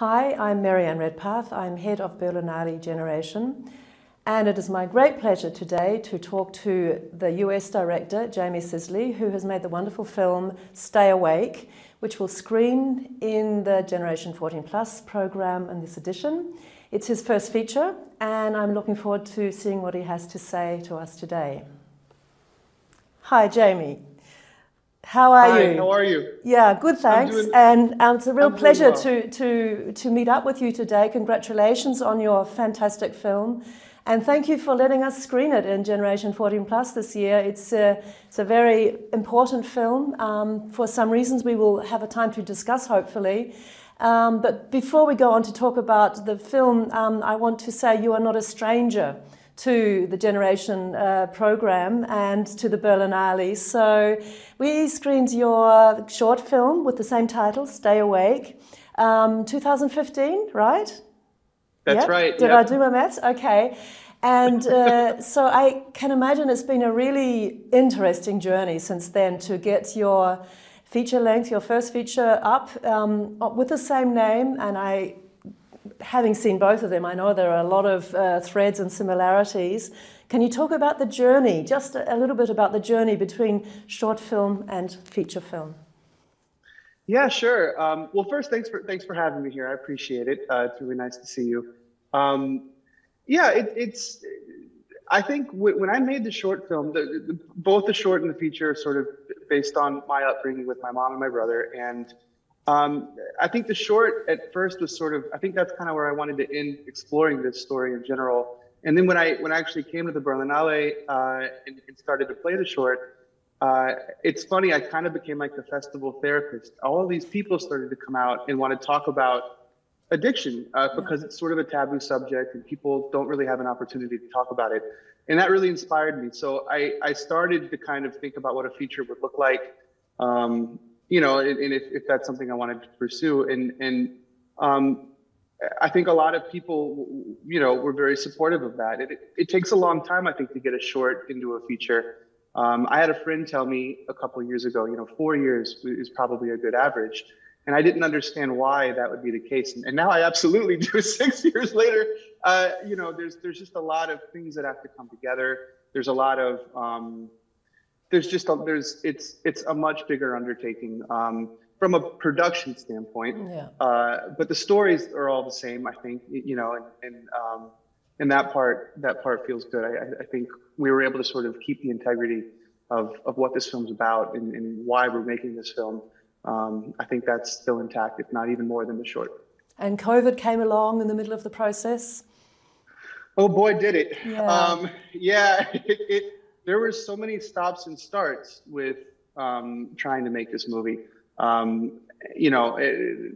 Hi, I'm Maryanne Redpath. I'm head of Berlinale Generation. And it is my great pleasure today to talk to the US director, Jamie Sisley, who has made the wonderful film Stay Awake, which will screen in the Generation 14 Plus program in this edition. It's his first feature, and I'm looking forward to seeing what he has to say to us today. Hi, Jamie. How are Hi, you? How are you? Yeah, good, thanks. doing- and um, it's a real I'm pleasure well. to, to, to meet up with you today. Congratulations on your fantastic film. And thank you for letting us screen it in Generation 14 Plus this year. It's a, it's a very important film. Um, for some reasons, we will have a time to discuss, hopefully. Um, but before we go on to talk about the film, um, I want to say you are not a stranger to the Generation uh, program and to the Berlinale. So we screened your short film with the same title, Stay Awake, um, 2015, right? That's Yep. right. Did yep. I do my maths? Okay. And uh, so I can imagine it's been a really interesting journey since then to get your feature length, your first feature up um, with the same name. And I, having seen both of them, I know there are a lot of uh, threads and similarities. Can you talk about the journey, just a, little bit about the journey between short film and feature film? Yeah, sure. Um, well, first, thanks for thanks for having me here. I appreciate it. Uh, it's really nice to see you. Um, yeah, it, it's. I think when I made the short film, the, the, both the short and the feature, are sort of based on my upbringing with my mom and my brother, and um, I think the short at first was sort of. I think that's kind of where I wanted to end exploring this story in general. And then when I when I actually came to the Berlinale uh, and, and started to play the short, uh, it's funny, I kind of became like the festival therapist. All these people started to come out and want to talk about addiction uh, because it's sort of a taboo subject and people don't really have an opportunity to talk about it. And that really inspired me. So I, I started to kind of think about what a feature would look like, um, you know, and, and if, if that's something I wanted to pursue. And, and um, I think a lot of people, you know, were very supportive of that. It, it, it takes a long time, I think, to get a short into a feature. Um, I had a friend tell me a couple years ago, you know, four years is probably a good average. And I didn't understand why that would be the case. And, and now I absolutely do six years later. Uh, you know, there's, there's just a lot of things that have to come together. There's a lot of, um, there's just, a, there's, it's, it's a much bigger undertaking um, from a production standpoint. Yeah. Uh, but the stories are all the same, I think, you know, and, and, um, and that part, that part feels good. I, I- think we were able to sort of keep the integrity of, of what this film's about and, and why we're making this film. Um, I think that's still intact, if not even more than the short. And COVID came along in the middle of the process. Oh boy, did it! Yeah. Um, yeah, it, it. There were so many stops and starts with um, trying to make this movie. Um, you know, it,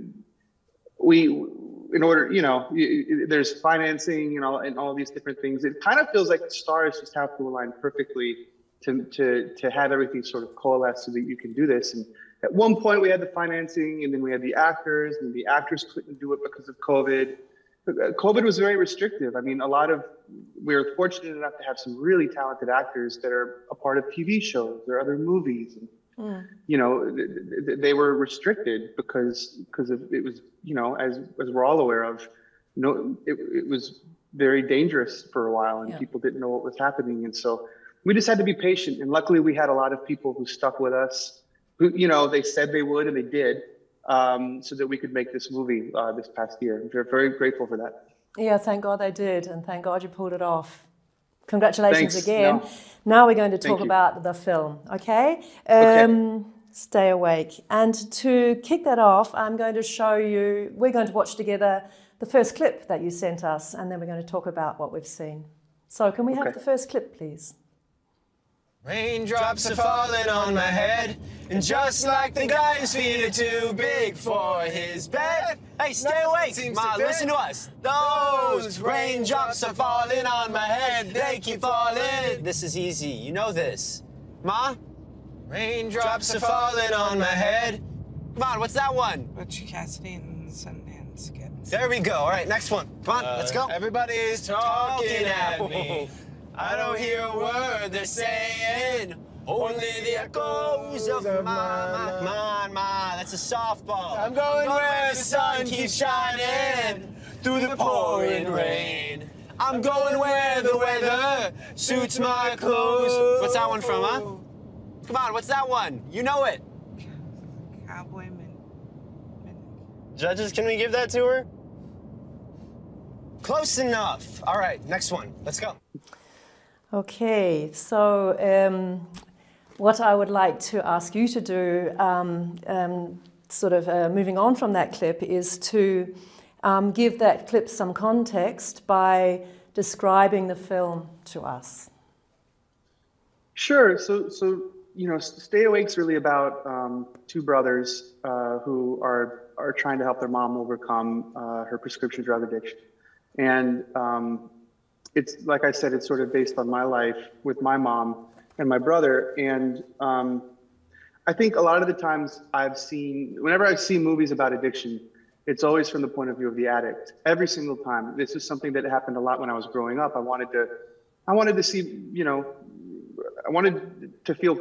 we, in order, you know, y- there's financing and all and all these different things. It kind of feels like the stars just have to align perfectly to to to have everything sort of coalesce so that you can do this. And at one point, we had the financing, and then we had the actors, and the actors couldn't do it because of COVID. COVID was very restrictive. I mean, a lot of we were fortunate enough to have some really talented actors that are a part of TV shows or other movies, and hmm. you know, th- th- they were restricted because because it was you know as as we're all aware of, no, it, it was very dangerous for a while, and Yeah. people didn't know what was happening, and so we just had to be patient. And luckily, we had a lot of people who stuck with us, who you know they said they would and they did, um, so that we could make this movie uh, this past year. We're very, grateful for that. Yeah, thank God they did, and thank God you pulled it off. Congratulations Thanks. again. No. Now we're going to talk about the film, okay? Okay. Um, Stay awake. And to kick that off, I'm going to show you, we're going to watch together the first clip that you sent us, and then we're going to talk about what we've seen. So, can we have the first clip, please? Raindrops are falling on my head, and just like the guy's whose feet are too big for his bed. Hey, stay awake, Ma, to listen to us. Those raindrops are falling on my head, they keep falling. This is easy, you know this. Ma? Raindrops are falling on my head. Come on, what's that one? Butch Cassidy and Sundance Kid. There we go. All right, next one. Come on, uh, let's go. Everybody's talking at me. I don't hear a word they're saying. Only the echoes of my, my, my, my. That's a softball. I'm going where the sun keeps shining through the pouring rain. I'm going where the weather suits my clothes. What's that one from, huh? Come on, what's that one? You know it. Cowboy Min. Min- Judges, can we give that to her? Close enough. All right, next one. Let's go. Okay, so um, what I would like to ask you to do, um, um, sort of uh, moving on from that clip, is to um, give that clip some context by describing the film to us. Sure. So, so you know, Stay Awake's really about um, two brothers uh, who are are trying to help their mom overcome uh, her prescription drug addiction, and um, it's like I said, it's sort of based on my life with my mom and my brother, and um, I think a lot of the times I've seen, whenever I've seen movies about addiction, it's always from the point of view of the addict. Every single time. This is something that happened a lot when I was growing up. I wanted to, I wanted to see, you know, I wanted to feel,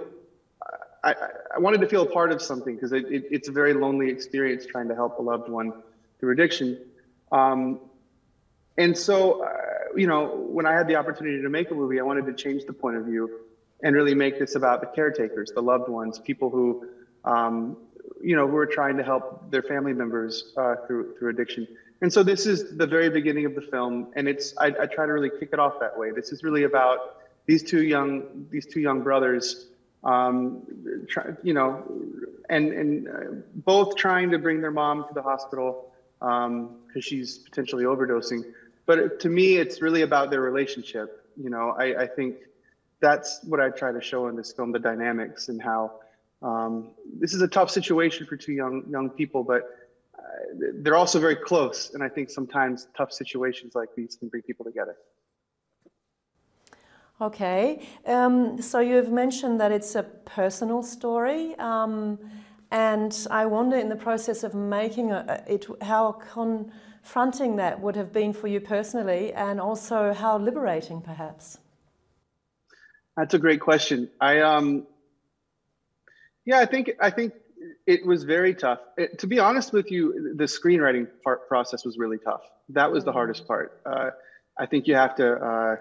I, I wanted to feel a part of something because it, it, it's a very lonely experience trying to help a loved one through addiction. Um, and so, uh, you know, when I had the opportunity to make a movie, I wanted to change the point of view and really make this about the caretakers, the loved ones, people who, um, you know, who are trying to help their family members uh, through through addiction. And so this is the very beginning of the film, and it's I, I try to really kick it off that way. This is really about these two young these two young brothers, um, try, you know, and and uh, both trying to bring their mom to the hospital because um, she's potentially overdosing. But to me, it's really about their relationship. You know, I, I think that's what I try to show in this film: the dynamics and how um, this is a tough situation for two young young people, but uh, they're also very close. And I think sometimes tough situations like these can bring people together. Okay, um, so you've mentioned that it's a personal story, um, and I wonder, in the process of making a, it, how confronting that would have been for you personally, and also how liberating, perhaps. That's a great question. I um, yeah, I think I think it was very tough. It, to be honest with you, the screenwriting part process was really tough. That was the hardest part. Uh, I think you have to uh,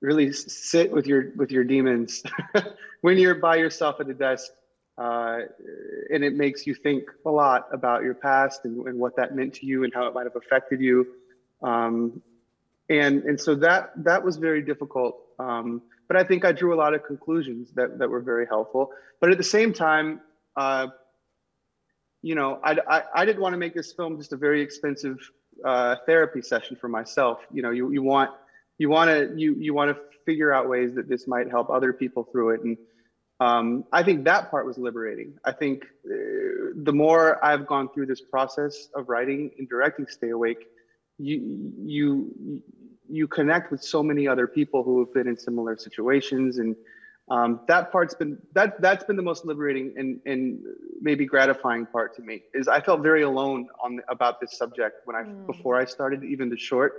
really sit with your with your demons when you're by yourself at a desk, uh, and it makes you think a lot about your past and, and, what that meant to you and how it might have affected you. Um, and and so that that was very difficult. Um, but I think I drew a lot of conclusions that, that were very helpful. But at the same time, uh, you know, I, I, I, didn't want to make this film just a very expensive uh, therapy session for myself. You know, you, you want you want to you you want to figure out ways that this might help other people through it, and um, I think that part was liberating. I think uh, the more I've gone through this process of writing and directing Stay Awake, you you you connect with so many other people who have been in similar situations and um, that part's been that that's been the most liberating and and maybe gratifying part to me is I felt very alone on about this subject when I mm. before I started even the short,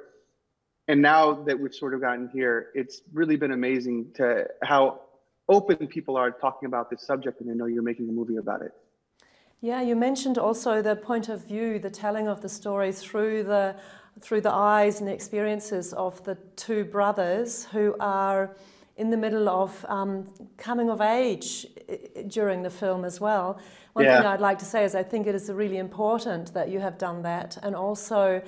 and now that we've sort of gotten here, it's really been amazing to how open people are talking about this subject and they know you're making a movie about it. Yeah, you mentioned also the point of view, the telling of the story through the through the eyes and experiences of the two brothers who are in the middle of um, coming of age during the film as well. One yeah. thing I'd like to say is I think it is really important that you have done that, and also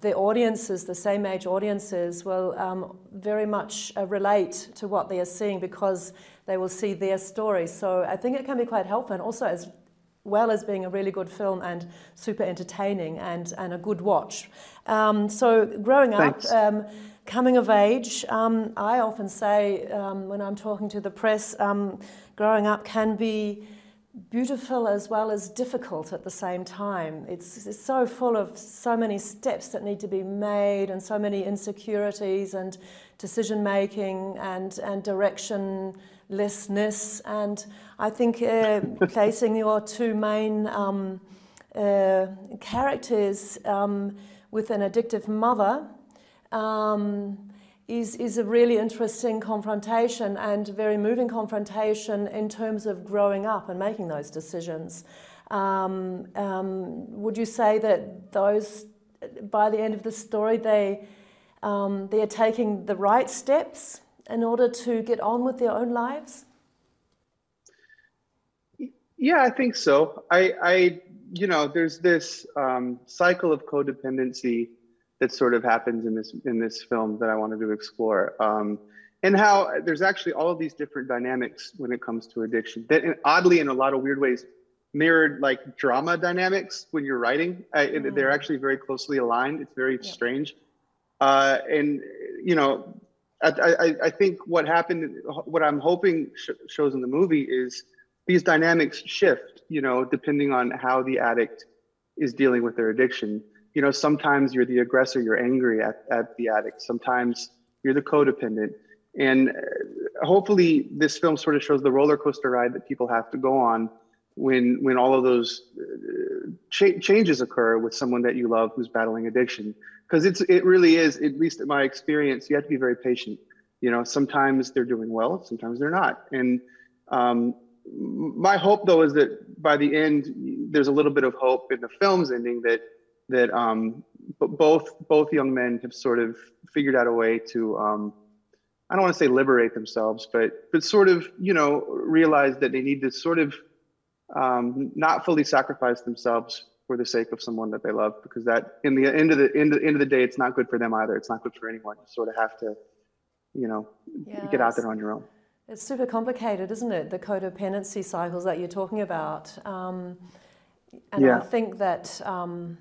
the audiences, the same age audiences, will um, very much uh, relate to what they are seeing because they will see their story. So I think it can be quite helpful, and also as well as being a really good film and super entertaining and, and a good watch. Um, so growing up, um, coming of age, um, I often say um, when I'm talking to the press, um, growing up can be beautiful as well as difficult at the same time. It's, it's so full of so many steps that need to be made and so many insecurities and decision making and, and direction lessness. And I think uh, placing your two main um, uh, characters um, with an addictive mother um, is, is a really interesting confrontation and very moving confrontation in terms of growing up and making those decisions. Um, um, would you say that those, by the end of the story, they, um, they are taking the right steps in order to get on with their own lives? Yeah, I think so. I, I you know, there's this um, cycle of codependency that sort of happens in this in this film that I wanted to explore, um, and how there's actually all of these different dynamics when it comes to addiction that, oddly, in a lot of weird ways, mirrored like drama dynamics when you're writing. I, mm. They're actually very closely aligned. It's very yeah. strange, uh, and you know, I, I, I, think what happened, what I'm hoping sh- shows in the movie is these dynamics shift. You know, depending on how the addict is dealing with their addiction you know, sometimes you're the aggressor, you're angry at, at the addict. Sometimes you're the codependent. And uh, hopefully this film sort of shows the roller coaster ride that people have to go on when, when all of those uh, cha- changes occur with someone that you love who's battling addiction. Because it's, it really is, at least in my experience, you have to be very patient. You know, sometimes they're doing well, sometimes they're not. And um, my hope though is that by the end, there's a little bit of hope in the film's ending that that um, both both young men have sort of figured out a way to um, I don't want to say liberate themselves, but but sort of you know realize that they need to sort of um, not fully sacrifice themselves for the sake of someone that they love, because that in the end of the end of, end of the day, it's not good for them either. It's not good for anyone. You sort of have to, you know, yes. get out there on your own. It's super complicated, isn't it? The codependency cycles that you're talking about. Um, and yeah. I think that um,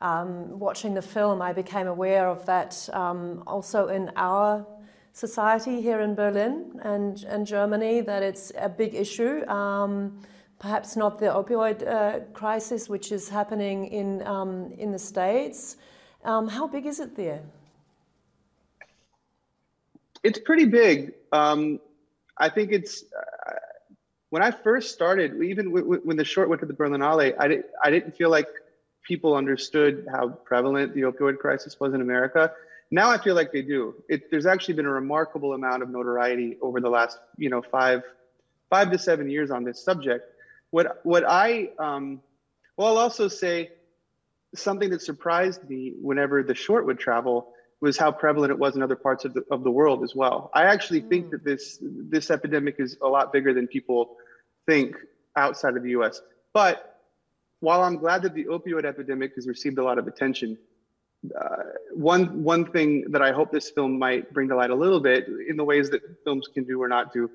um, watching the film, I became aware of that um, also in our society here in Berlin and, and Germany, that it's a big issue. Um, perhaps not the opioid uh, crisis, which is happening in, um, in the States. Um, how big is it there? It's pretty big. Um, I think it's. Uh, when I first started, even when the short went to the Berlinale, I, I didn't feel like people understood how prevalent the opioid crisis was in America. Now I feel like they do. It, there's actually been a remarkable amount of notoriety over the last, you know, five, five to seven years on this subject. What what I um, well, I'll also say something that surprised me whenever the short would travel was how prevalent it was in other parts of the, of the world as well. I actually think mm. that this this epidemic is a lot bigger than people think outside of the U.S. But while I'm glad that the opioid epidemic has received a lot of attention, uh, one one thing that I hope this film might bring to light a little bit in the ways that films can do or not do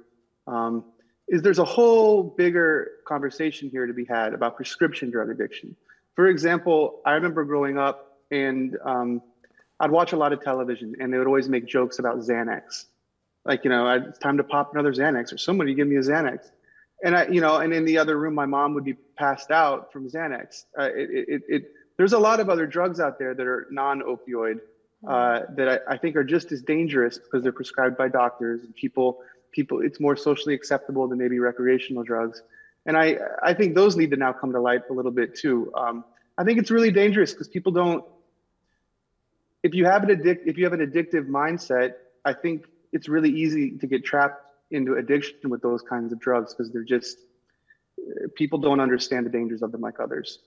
um, is there's a whole bigger conversation here to be had about prescription drug addiction. For example, I remember growing up and um, I'd watch a lot of television and they would always make jokes about Xanax. Like, you know, it's time to pop another Xanax or somebody give me a Xanax and I, you know, and in the other room, my mom would be passed out from Xanax. Uh, it, it, it, there's a lot of other drugs out there that are non-opioid uh, that I, I, think are just as dangerous because they're prescribed by doctors and people. People, it's more socially acceptable than maybe recreational drugs, and I, I think those need to now come to light a little bit too. Um, I think it's really dangerous because people don't. If you have an addict, if you have an addictive mindset, I think it's really easy to get trapped into addiction with those kinds of drugs because they're just people don't understand the dangers of them like others.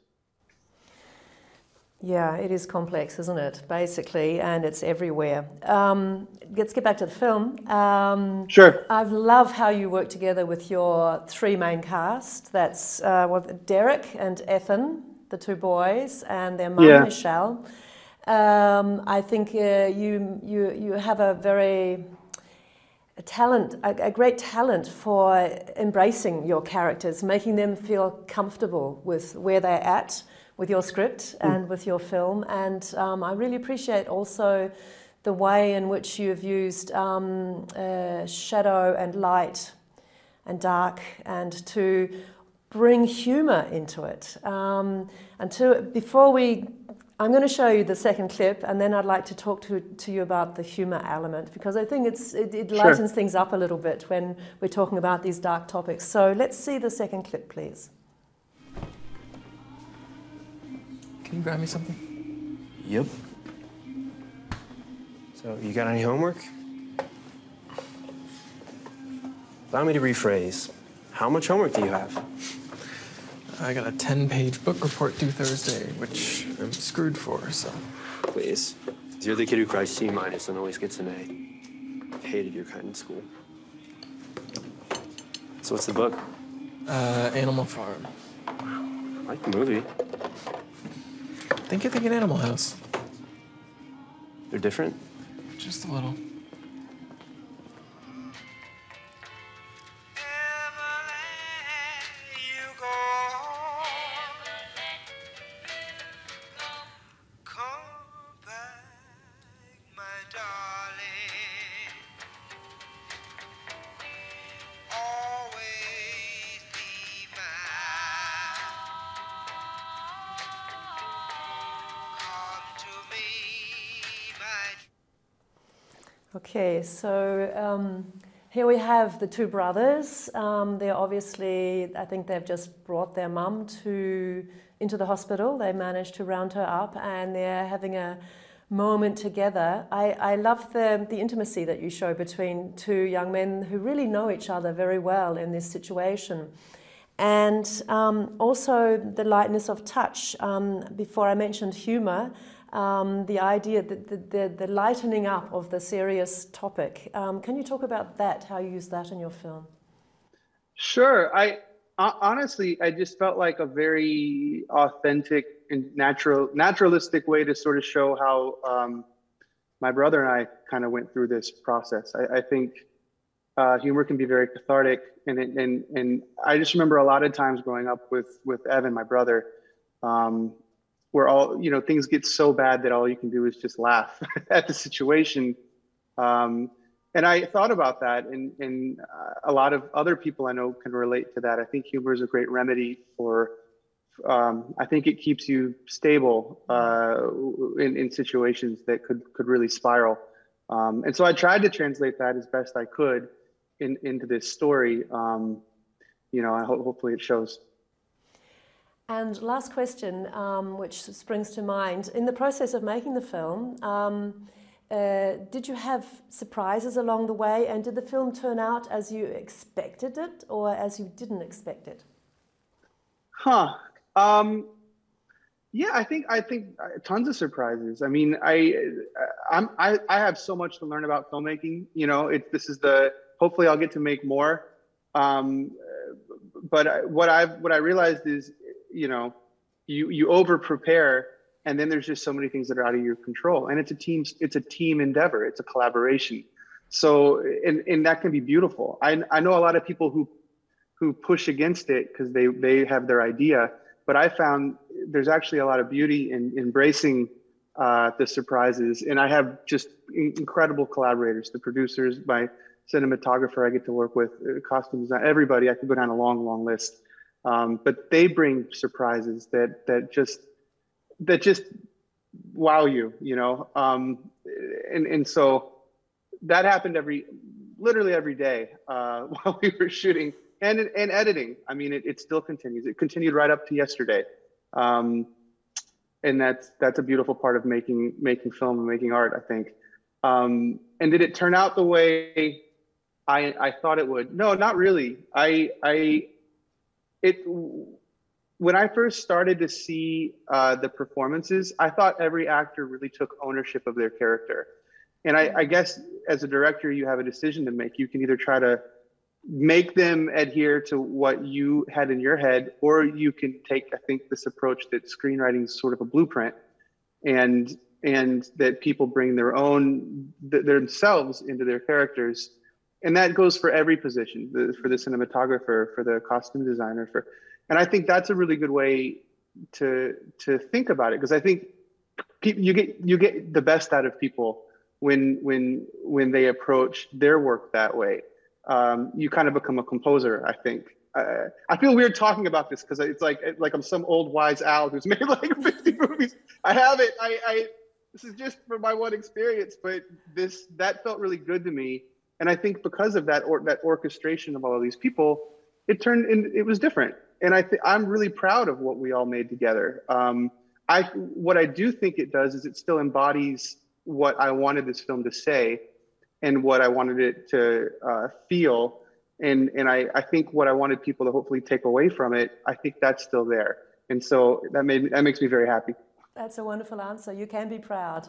Yeah, it is complex, isn't it? Basically, and it's everywhere. Um, let's get back to the film. Um, sure. I love how you work together with your three main cast. That's uh, well, Derek and Ethan, the two boys, and their mum yeah. Michelle. Um, I think uh, you you you have a very a talent, a, a, great talent for embracing your characters, making them feel comfortable with where they're at with your script mm. and with your film. And um, I really appreciate also the way in which you've used um, uh, shadow and light and dark and to bring humor into it. Um, and to, before we I'm going to show you the second clip, and then I'd like to talk to, to you about the humor element because I think it's, it, it lightens sure. things up a little bit when we're talking about these dark topics. So let's see the second clip, please. Can you grab me something? Yep. So, you got any homework? Allow me to rephrase. How much homework do you have? I got a 10 page book report due Thursday, which I'm screwed for, so. Please. You're the kid who cries C minus and always gets an A. Hated your kind in school. So, what's the book? Uh, Animal Farm. I like the movie. Think you're thinking Animal House. They're different. Just a little. Okay, so um, here we have the two brothers. Um, they're obviously, I think they've just brought their mum to into the hospital. They managed to round her up, and they're having a moment together. I, I love the, the intimacy that you show between two young men who really know each other very well in this situation. And um, also the lightness of touch. Um, before I mentioned humor, um, the idea that the, the, the, lightening up of the serious topic. Um, can you talk about that, how you use that in your film? Sure. I honestly, I just felt like a very authentic and natural, naturalistic way to sort of show how um, my brother and I kind of went through this process. I, I think uh, humor can be very cathartic, and and and I just remember a lot of times growing up with with Evan, my brother. Um, where all you know things get so bad that all you can do is just laugh at the situation. Um, and i thought about that and, and uh, a lot of other people i know can relate to that. I think humor is a great remedy for um, i think it keeps you stable uh, in, in situations that could could really spiral. Um, and so i tried to translate that as best i could in, into this story. Um, you know I ho- hopefully it shows and last question, um, which springs to mind. In the process of making the film, um, uh, did you have surprises along the way? And did the film turn out as you expected it or as you didn't expect it? Huh. Um, yeah, I think I think uh, tons of surprises. I mean, I I'm, I I have so much to learn about filmmaking. You know, it this is the hopefully I'll get to make more. Um, but what I've what I realized is you know, you you over prepare and then there's just so many things that are out of your control. And it's a team, it's a team endeavor, it's a collaboration. So and, and that can be beautiful. I I know a lot of people who who push against it because they they have their idea, but I found there's actually a lot of beauty in embracing uh, the surprises. And I have just incredible collaborators, the producers, my cinematographer I get to work with, uh, costume design, everybody. I could go down a long, long list. Um, but they bring surprises that that just that just wow you, you know. Um, and and so that happened every literally every day uh, while we were shooting and and editing. I mean, it, it still continues. It continued right up to yesterday. Um, and that's that's a beautiful part of making making film and making art, I think. Um, and did it turn out the way I I thought it would? No, not really. I I it when I first started to see uh, the performances, I thought every actor really took ownership of their character. And I, I, guess as a director, you have a decision to make. You can either try to make them adhere to what you had in your head, or you can take, I think, this approach that screenwriting is sort of a blueprint, and and that people bring their own th- themselves into their characters and that goes for every position the, for the cinematographer for the costume designer for and i think that's a really good way to to think about it because i think you get you get the best out of people when when when they approach their work that way. Um, you kind of become a composer i think. Uh, i feel weird talking about this because it's like like i'm some old wise owl who's made like 50 movies. I have it. I, I this is just from my one experience but this that felt really good to me and I think because of that or that orchestration of all of these people, it turned in, it was different. And I think I'm really proud of what we all made together. Um, I what I do think it does is it still embodies what I wanted this film to say and what I wanted it to uh, feel. And, and I, I think what I wanted people to hopefully take away from it, I think that's still there. And so that made that makes me very happy. That's a wonderful answer. You can be proud.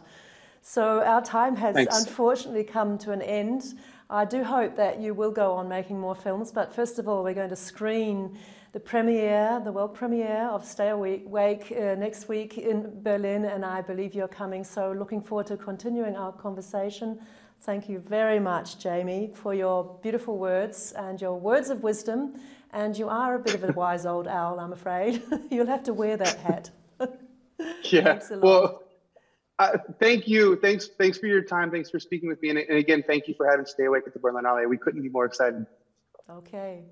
So our time has Thanks. unfortunately come to an end. I do hope that you will go on making more films, but first of all, we're going to screen the premiere, the world premiere of Stay Awake uh, next week in Berlin, and I believe you're coming. So looking forward to continuing our conversation. Thank you very much, Jamie, for your beautiful words and your words of wisdom. And you are a bit of a wise old owl, I'm afraid. You'll have to wear that hat. yeah. Well, thank you. Thanks. Thanks for your time. Thanks for speaking with me. And, and again, thank you for having Stay Awake at the Berlinale. We couldn't be more excited. Okay.